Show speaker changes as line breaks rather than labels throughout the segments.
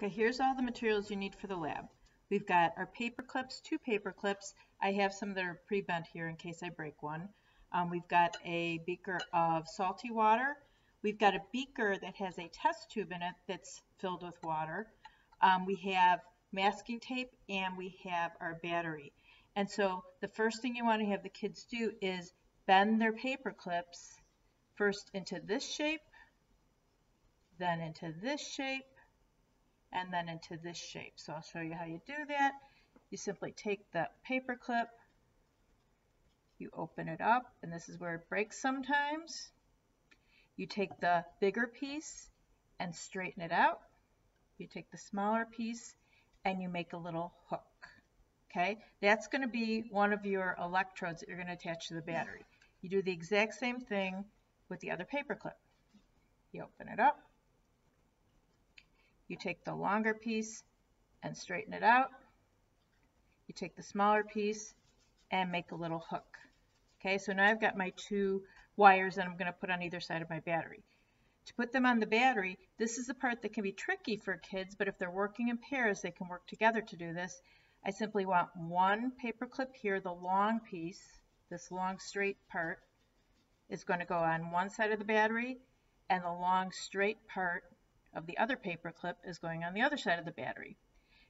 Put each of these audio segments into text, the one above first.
Okay, here's all the materials you need for the lab. We've got our paper clips, two paper clips. I have some that are pre-bent here in case I break one. Um, we've got a beaker of salty water. We've got a beaker that has a test tube in it that's filled with water. Um, we have masking tape and we have our battery. And so the first thing you want to have the kids do is bend their paper clips first into this shape, then into this shape, and then into this shape. So I'll show you how you do that. You simply take the paper clip, you open it up, and this is where it breaks sometimes. You take the bigger piece and straighten it out. You take the smaller piece and you make a little hook. Okay, that's going to be one of your electrodes that you're going to attach to the battery. You do the exact same thing with the other paper clip. You open it up, you take the longer piece and straighten it out. You take the smaller piece and make a little hook. Okay, so now I've got my two wires that I'm going to put on either side of my battery. To put them on the battery, this is the part that can be tricky for kids, but if they're working in pairs, they can work together to do this. I simply want one paper clip here, the long piece, this long straight part, is going to go on one side of the battery, and the long straight part of the other paper clip is going on the other side of the battery.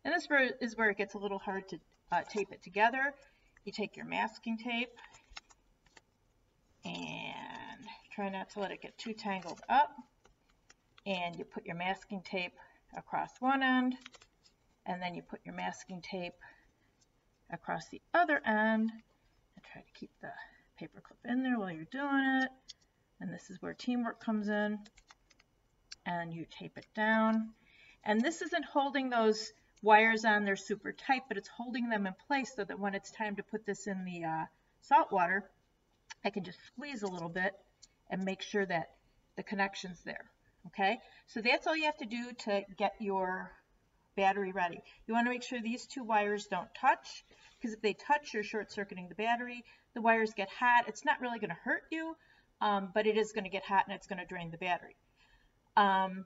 And this is where it gets a little hard to uh, tape it together. You take your masking tape and try not to let it get too tangled up. And you put your masking tape across one end, and then you put your masking tape across the other end, and try to keep the paper clip in there while you're doing it. And this is where teamwork comes in and you tape it down. And this isn't holding those wires on there super tight, but it's holding them in place so that when it's time to put this in the uh, salt water, I can just squeeze a little bit and make sure that the connection's there. Okay, so that's all you have to do to get your battery ready. You want to make sure these two wires don't touch because if they touch, you're short circuiting the battery. The wires get hot. It's not really going to hurt you, um, but it is going to get hot and it's going to drain the battery. Um,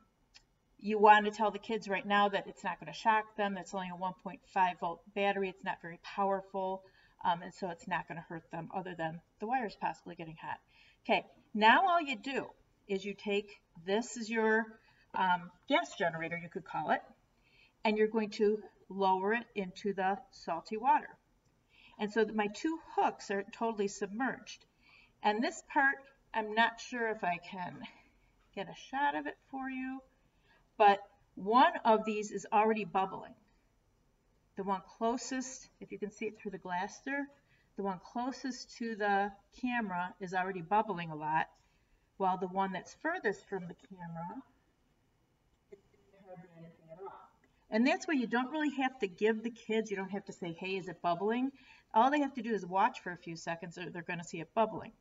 you want to tell the kids right now that it's not going to shock them. It's only a 1.5 volt battery. It's not very powerful. Um, and so it's not going to hurt them other than the wires possibly getting hot. Okay, now all you do is you take, this is your um, gas generator, you could call it, and you're going to lower it into the salty water. And so my two hooks are totally submerged. And this part, I'm not sure if I can get a shot of it for you. But one of these is already bubbling. The one closest, if you can see it through the glass there, the one closest to the camera is already bubbling a lot, while the one that's furthest from the camera and that's why you don't really have to give the kids, you don't have to say, hey, is it bubbling? All they have to do is watch for a few seconds or they're going to see it bubbling.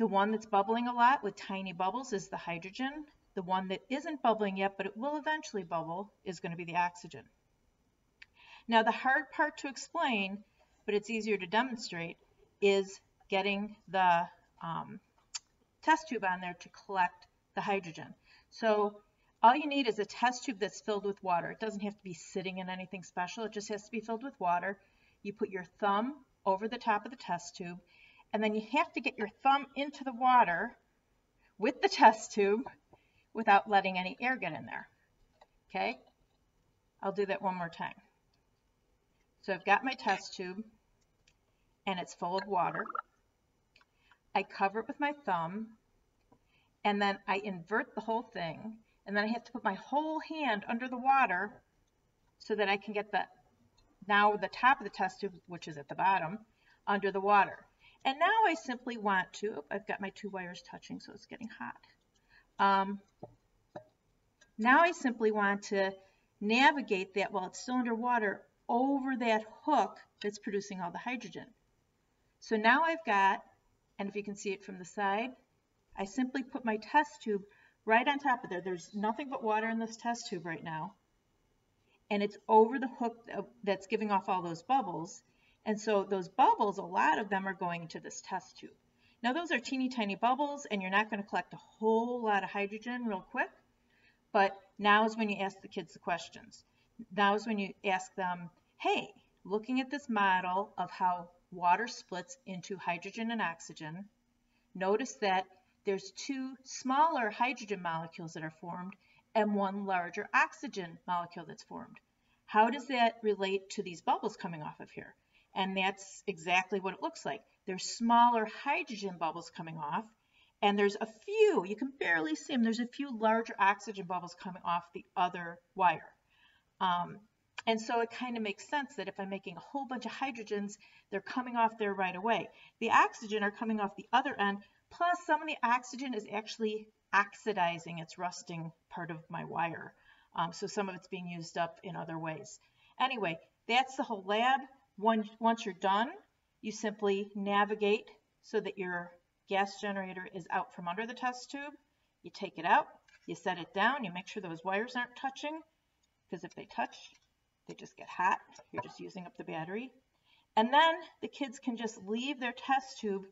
The one that's bubbling a lot with tiny bubbles is the hydrogen. The one that isn't bubbling yet, but it will eventually bubble, is going to be the oxygen. Now the hard part to explain, but it's easier to demonstrate, is getting the um, test tube on there to collect the hydrogen. So all you need is a test tube that's filled with water. It doesn't have to be sitting in anything special. It just has to be filled with water. You put your thumb over the top of the test tube and then you have to get your thumb into the water with the test tube without letting any air get in there. Okay? I'll do that one more time. So I've got my test tube and it's full of water. I cover it with my thumb and then I invert the whole thing and then I have to put my whole hand under the water so that I can get the now the top of the test tube, which is at the bottom, under the water. And now I simply want to, I've got my two wires touching, so it's getting hot. Um, now I simply want to navigate that while it's still underwater over that hook that's producing all the hydrogen. So now I've got, and if you can see it from the side, I simply put my test tube right on top of there. There's nothing but water in this test tube right now. And it's over the hook that's giving off all those bubbles. And so those bubbles, a lot of them are going into this test tube. Now those are teeny tiny bubbles and you're not going to collect a whole lot of hydrogen real quick. But now is when you ask the kids the questions. Now is when you ask them, hey, looking at this model of how water splits into hydrogen and oxygen, notice that there's two smaller hydrogen molecules that are formed and one larger oxygen molecule that's formed. How does that relate to these bubbles coming off of here? And that's exactly what it looks like. There's smaller hydrogen bubbles coming off, and there's a few, you can barely see them, there's a few larger oxygen bubbles coming off the other wire. Um, and so it kind of makes sense that if I'm making a whole bunch of hydrogens, they're coming off there right away. The oxygen are coming off the other end, plus some of the oxygen is actually oxidizing, it's rusting part of my wire. Um, so some of it's being used up in other ways. Anyway, that's the whole lab. Once, you're done, you simply navigate so that your gas generator is out from under the test tube. You take it out, you set it down, you make sure those wires aren't touching, because if they touch, they just get hot. You're just using up the battery. And then the kids can just leave their test tube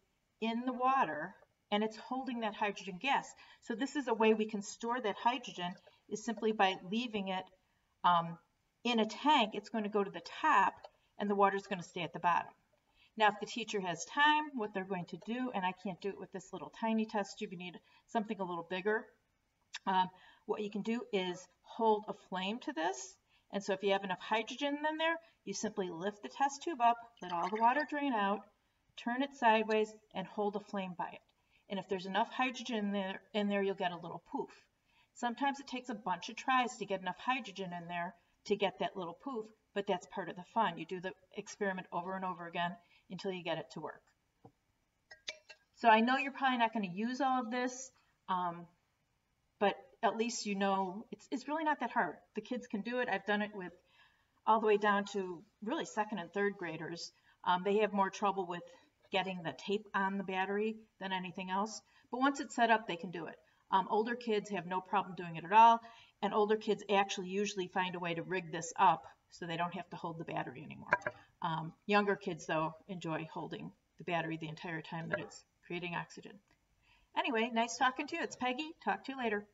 in the water and it's holding that hydrogen gas. So this is a way we can store that hydrogen is simply by leaving it um, in a tank. It's going to go to the top and the water is going to stay at the bottom. Now, if the teacher has time, what they're going to do, and I can't do it with this little tiny test tube, you need something a little bigger. Um, what you can do is hold a flame to this. And so if you have enough hydrogen in there, you simply lift the test tube up, let all the water drain out, turn it sideways, and hold a flame by it. And if there's enough hydrogen in there, in there, you'll get a little poof. Sometimes it takes a bunch of tries to get enough hydrogen in there to get that little poof, but that's part of the fun. You do the experiment over and over again until you get it to work. So I know you're probably not going to use all of this, um, but at least you know it's, it's really not that hard. The kids can do it. I've done it with all the way down to really second and third graders. Um, they have more trouble with getting the tape on the battery than anything else. But once it's set up, they can do it. Um, older kids have no problem doing it at all, and older kids actually usually find a way to rig this up so they don't have to hold the battery anymore. Um, younger kids, though, enjoy holding the battery the entire time that it's creating oxygen. Anyway, nice talking to you. It's Peggy. Talk to you later.